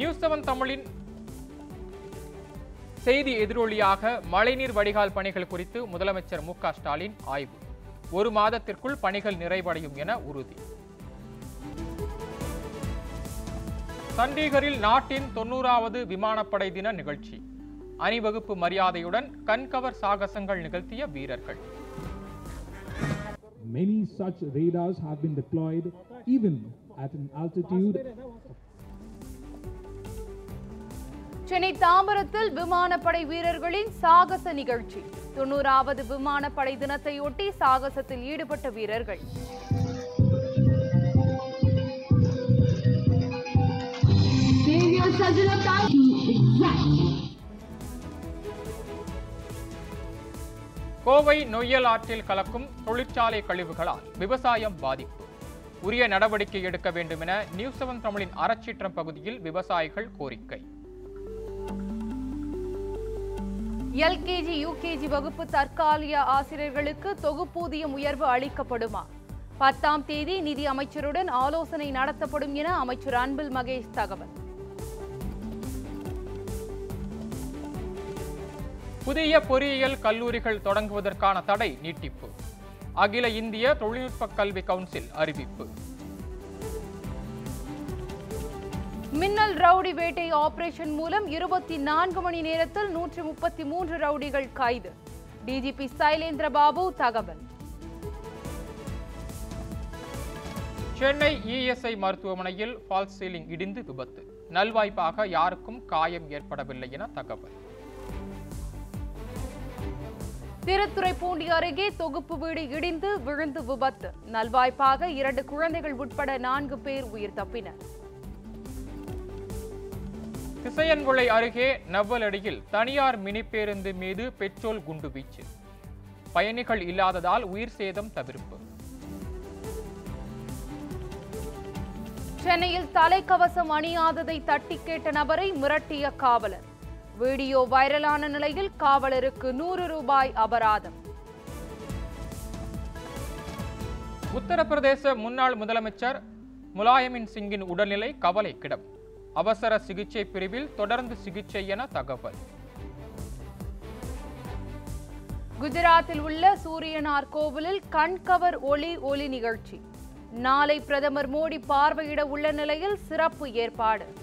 News seven தமிழின் செய்தி எதிரொலியாக மழைநீர் வடிகால் பணிகள் குறித்து முதலமைச்சர் மு ஸ்டாலின் ஆய்வு. ஒரு மாதத்திற்குள் பணிகள் நிறைவடையும் என உறுதி. சண்டிகரில் நாட்டின் தொண்ணூறாவது விமானப்படை தின நிகழ்ச்சி. அணிவகுப்பு மரியாதையுடன் கண்கவர் சாகசங்கள் நிகழ்த்திய வீரர்கள். Many such radars have been deployed even at an altitude Chennai தாம்பரத்தில் விமானப்படை வீரர்களின் சாகச நிகழ்ச்சி. தொண்ணூறாவது விமானப்படை தினத்தையொட்டி சாகசத்தில் ஈடுபட்ட வீரர்கள். கோவை நொய்யல் ஆற்றில் கலக்கும் தொழிற்சாலை கழிவுகளால் விவசாயம் பாதிப்பு. உரிய நடவடிக்கை எடுக்க வேண்டும் என நியூஸ் செவன் தமிழின் அறச்சீற்றம் பகுதியில் விவசாயிகள் கோரிக்கை. எல்கேஜி யூகேஜி வகுப்பு தற்காலிக ஆசிரியர்களுக்கு தொகுப்பூதியம் உயர்வு அளிக்கப்படுமா? பத்தாம் தேதி நிதி அமைச்சருடன் ஆலோசனை நடத்தப்படும் என அமைச்சர் அன்பில் மகேஷ் தகவல். புதிய பொறியியல் கல்லூரிகள் தொடங்குவதற்கான தடை நீட்டிப்பு. அகில இந்திய தொழில்நுட்ப கல்வி கவுன்சில் அறிவிப்பு. மின்னல் ரவுடி வேட்டை ஆபரேஷன் மூலம் இருபத்தி நான்கு மணி நேரத்தில் நூற்றி முப்பத்தி மூன்று ரவுடிகள் கைது. டிஜிபி சைலேந்திர பாபு தகவல். சென்னை இஎஸ்ஐ மருத்துவமனையில் ஃபால்ஸ் சீலிங் இடிந்து விபத்து. நல்வாய்ப்பாக யாருக்கும் காயம் ஏற்படவில்லை என தகவல். திருத்துறைப்பூண்டி அருகே தொகுப்பு வீடு இடிந்து விழுந்து விபத்து. நல்வாய்ப்பாக இரண்டு குழந்தைகள் உட்பட நான்கு பேர் உயிர் தப்பினர். திசையன்குளை அருகே நவ்வலடியில் தனியார் மினி பேருந்து மீது பெட்ரோல் குண்டுவீச்சு பயணிகள் இல்லாததால் உயிர் சேதம் தவிர்ப்பு. சென்னையில் தலைக்கவசம் அணியாததை தட்டி கேட்ட நபரை மிரட்டிய காவலர். வீடியோ வைரலான நிலையில் காவலருக்கு நூறு ரூபாய் அபராதம். உத்தரப்பிரதேச முன்னாள் முதலமைச்சர் முலாயமின் சிங்கின் உடல்நிலை கவலைக்கிடம். அவசர சிகிச்சை பிரிவில் தொடர்ந்து சிகிச்சை என தகவல். குஜராத்தில் உள்ள சூரியனார் கோவிலில் கண்கவர் ஒளி ஒளி நிகழ்ச்சி. நாளை பிரதமர் மோடி பார்வையிட உள்ள நிலையில் சிறப்பு ஏற்பாடு.